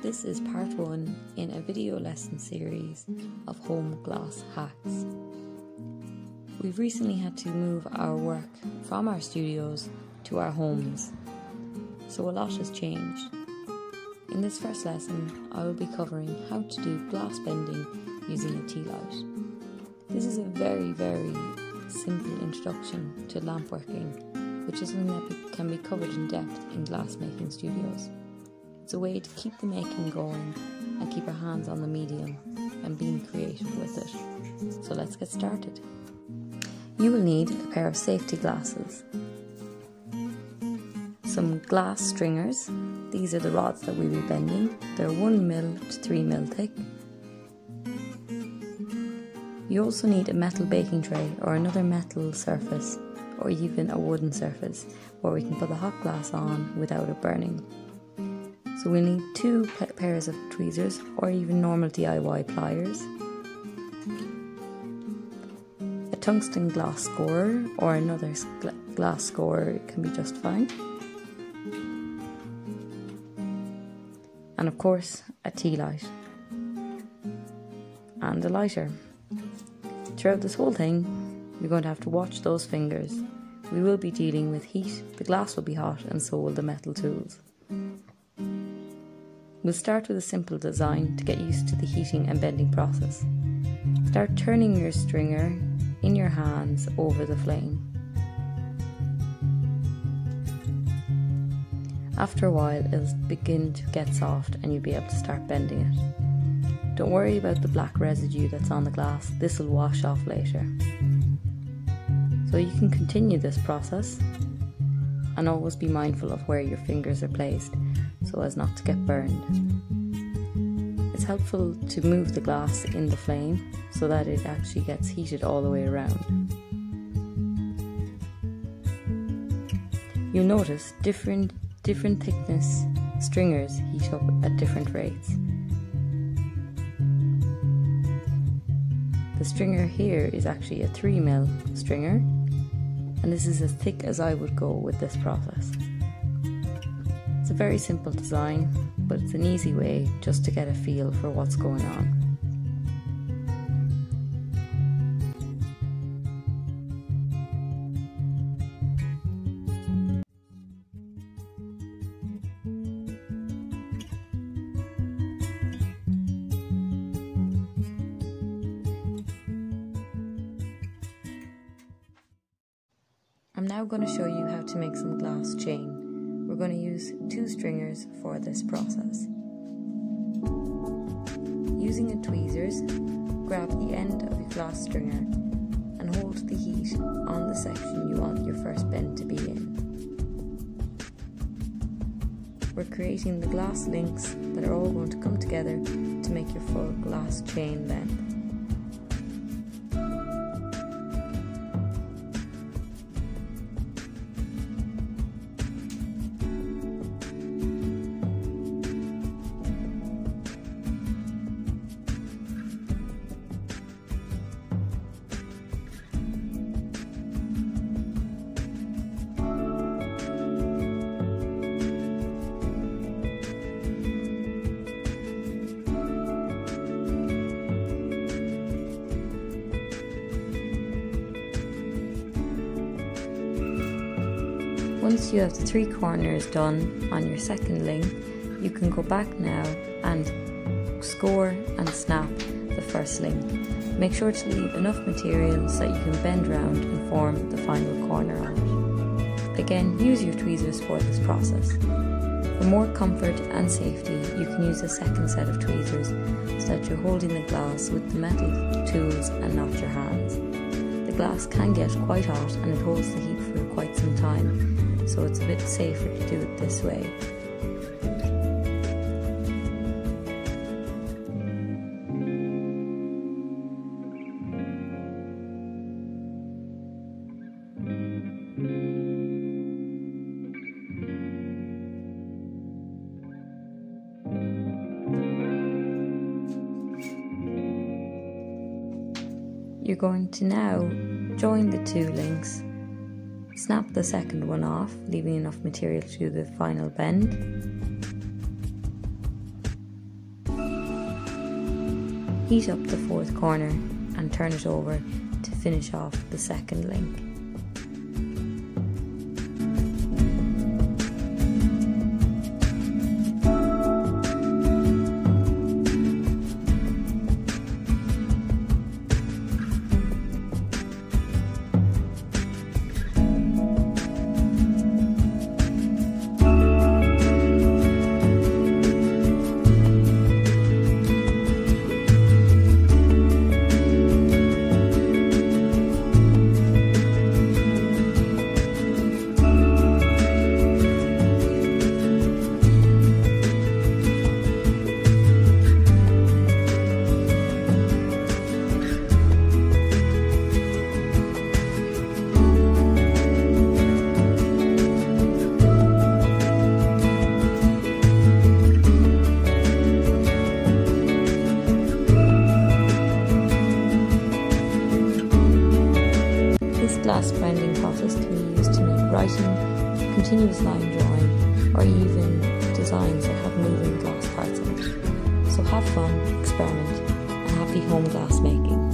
This is part one in a video lesson series of home glass hacks. We've recently had to move our work from our studios to our homes, so a lot has changed. In this first lesson, I will be covering how to do glass bending using a tea light. This is a very, very simple introduction to lamp working, which is something that can be covered in depth in glass making studios. It's a way to keep the making going and keep our hands on the medium and being creative with it. So let's get started. You will need a pair of safety glasses, some glass stringers. These are the rods that we'll be bending. They're 1mm to 3mm thick. You also need a metal baking tray or another metal surface or even a wooden surface where we can put the hot glass on without it burning. So we need two pairs of tweezers or even normal DIY pliers, a tungsten glass scorer or another glass scorer can be just fine, and of course a tea light and a lighter. Throughout this whole thing, you're going to have to watch those fingers. We will be dealing with heat, the glass will be hot, and so will the metal tools. We'll start with a simple design to get used to the heating and bending process. Start turning your stringer in your hands over the flame. After a while, it'll begin to get soft and you'll be able to start bending it. Don't worry about the black residue that's on the glass, this will wash off later. So you can continue this process and always be mindful of where your fingers are placed so as not to get burned. It's helpful to move the glass in the flame so that it actually gets heated all the way around. You'll notice different different thickness stringers heat up at different rates. The stringer here is actually a 3mm stringer and this is as thick as I would go with this process. It's a very simple design, but it's an easy way just to get a feel for what's going on. I'm now going to show you how to make some glass chain. We're going to use two stringers for this process. Using a tweezers, grab the end of your glass stringer and hold the heat on the section you want your first bend to be in. We're creating the glass links that are all going to come together to make your full glass chain length. Once you have the three corners done on your second link, you can go back now and score and snap the first link. Make sure to leave enough material so that you can bend round and form the final corner on it. Again, use your tweezers for this process. For more comfort and safety, you can use a second set of tweezers so that you're holding the glass with the metal tools and not your hands. The glass can get quite hot and it holds the heat for quite some time, so it's a bit safer to do it this way. You're going to now join the two links Snap the second one off, leaving enough material to do the final bend. Heat up the fourth corner and turn it over to finish off the second link. Continuous line drawing, or even designs that have moving glass parts in it. So have fun, experiment, and happy home glass making.